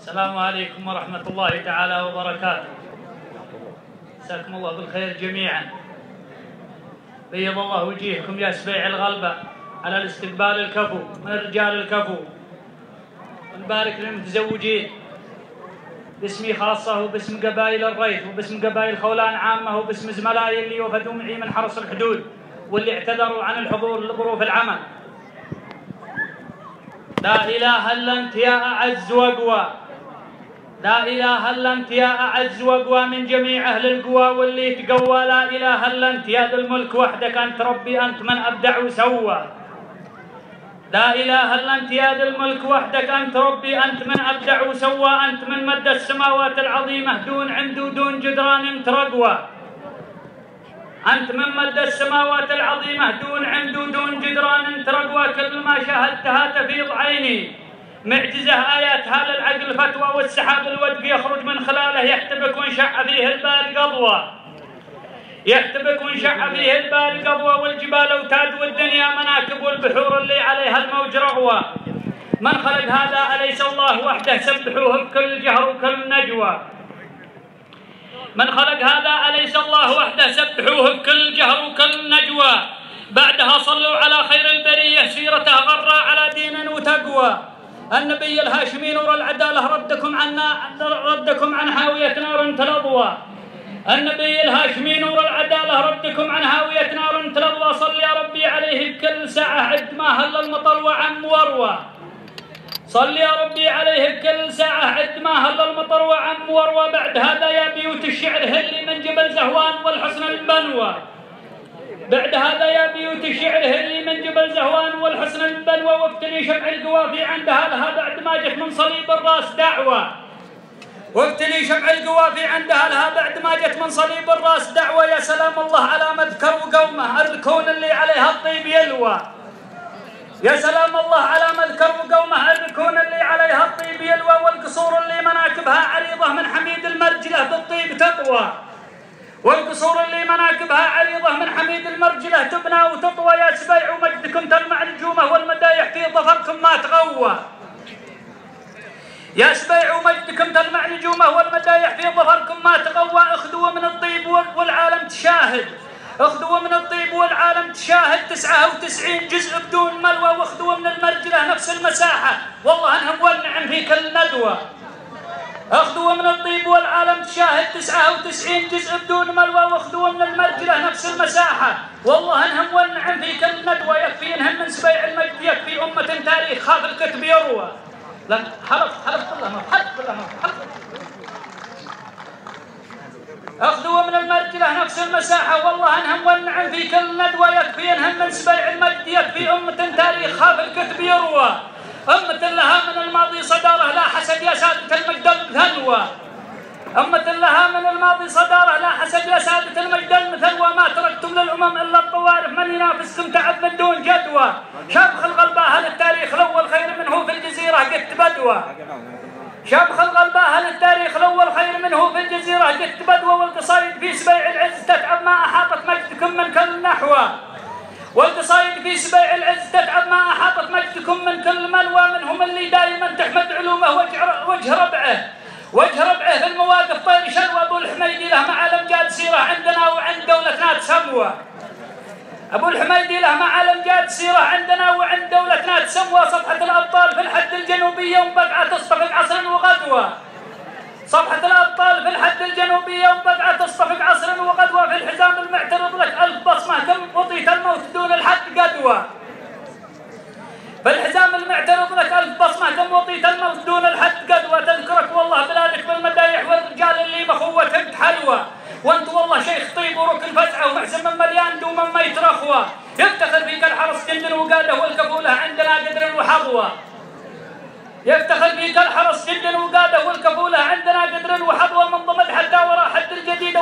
السلام عليكم ورحمة الله تعالى وبركاته. مساكم الله بالخير جميعا. بيض الله وجيهكم يا سبيع الغلبة على الاستقبال الكفو من رجال الكفو. ونبارك للمتزوجين باسمي خاصة وباسم قبائل الريث وباسم قبائل خولان عامة وباسم زملائي اللي وفدوا معي من حرس الحدود واللي اعتذروا عن الحضور لظروف العمل. لا إله إلا أنت يا أعز وأقوى. لا إله إلا أنت يا أعز وأقوى من جميع أهل القوى واللي تقوى. لا إله إلا أنت يا ذا الملك وحدك. أنت ربي أنت من أبدع وسوى. لا إله إلا أنت يا ذا الملك وحدك. أنت ربي أنت من أبدع وسوى. أنت من مد السماوات العظيمة. دون عند ودون جدران ترقوى أنت من مد السماوات العظيمة دون عند ودون جدران ترقوى كل ما شاهدتها تفيض عيني. معجزة آياتها للعقل فتوى والسحاب الودق يخرج من خلاله يحتبك وانشع فيه البال قضوى يحتبك وانشع فيه البال قضوى والجبال أوتاد والدنيا مناكب والبحور اللي عليها الموج رغوى من خلق هذا؟ أليس الله وحده؟ سبحوه بكل جهر وكل نجوى. من خلق هذا أليس الله وحده؟ سبحوه بكل جهر وكل نجوى. بعدها صلوا على خير البرية سيرته غرى على دين وتقوى. النبي الهاشمي نور العدالة ردكم عنا ردكم عن هاوية نار تلظوى. النبي الهاشمي نور العدالة ردكم عن هاوية نار تلظوى. صل يا ربي عليه بكل ساعة عد ما هل المطر وعم وروى. صل يا ربي عليه بكل ساعة عد ما هل المطر وعم وروى بعد هذا يا بيوت الشعر هلي من جبل زهوان والحسن البنوى بعد هذا يا بيوت الشعر هلي من جبل زهوان والحسن البلوى. وافتني شمع القوافي عندها لها بعد ما جت من صليب الراس دعوة. وافتني شمع القوافي عندها لها بعد ما جت من صليب الراس دعوة. يا سلام الله على مذكر وقومه الكون اللي عليها الطيب يلوى. يا سلام الله على مذكر وقومه الكون اللي عليها الطيب يلوى والقصور اللي مناكبها عريضة من حميد المرجلة بالطيب تقوى والقصور اللي مناكبها عريضة من حميد المرجلة تبنى وتطوى. يا سبيع ومجدكم تلمع نجومه والمدايح في ظفركم ما تغوى. يا سبيع ومجدكم تلمع نجومه والمدايح في ظفركم ما تغوى. اخذوا من الطيب والعالم تشاهد. اخذوا من والعالم تشاهد تسعة وتسعين جزء بدون ملوى واخذوا من المرجلة نفس المساحة. والله أنهم والنعم في كل ندوة أخذوا من الطيب والعالم تشاهد تسعة وتسعين جزء بدون ملوى واخذوا من المرجلة نفس المساحة. والله أنهم والنعم في كل ندوة يكفي إنهم من سبيع المجد يكفي أمة تاريخ. خاف الكتب يروى. لن حلف حلف بالله ما حلف بالله ما أخذوا من المرجلة نفس المساحة والله أنهم والنعم في كل ندوة. يكفي أنهم من سبيع المجد يكفي أمة تاريخ خاف الكتب يروى. أمة لها من الماضي صدارة لا حسد يا سادة المجد المثلوى أمة لها من الماضي صدارة لا حسد يا سادة المجد المثلوى ما تركتم للأمم إلا الطوارف من ينافسكم تعب من دون جدوى. شاب خلق الباهل التاريخ الأول خير منه في الجزيرة قد بدوى. شاب خلق الباهل التاريخ الأول خير منه في الجزيرة. قد بدوى والقصايد في سبيع العز تتعب ما أحاطت مجدكم من كل نحوه والقصايد في سبيع العز تتعب ما أحاطت مجدكم من كل منوى منهم اللي دائما تحمد علومه وجه, ربعه. وجه ربعه في المواقف طير شلوى. أبو الحميدي له معالم جاد سيرة عندنا وعند دولتنا تسموى أبو الحميدي له معالم جاد سيرة عندنا وعند دولتنا تسموى صفحة الأبطال في الحد الجنوبي يوم بقعة تصطفق عصر وغدوة صفحة الأبطال في يوم بقعة تصطفق عصر وغدوة في الحزام المعترض لك. ألف بصمة كم وطيت الموت دون الحد قدوة. في الحزام المعترض لك ألف بصمة كم وطيت الموت دون الحد قدوة. تذكرك والله بلادك بالمدايح والرجال اللي مخوتك حلوة وانت والله شيخ طيب وركن فزعة ومحزن من مليان دوما ما يترخوى يفتخر فيك الحرس جند وقاده والكفولة عندنا قدر وحظوة. يفتخر فيك الحرس جدا وقاده والكفولة عندنا قدر وحظوة من ضمن حتى وراء حد الجديد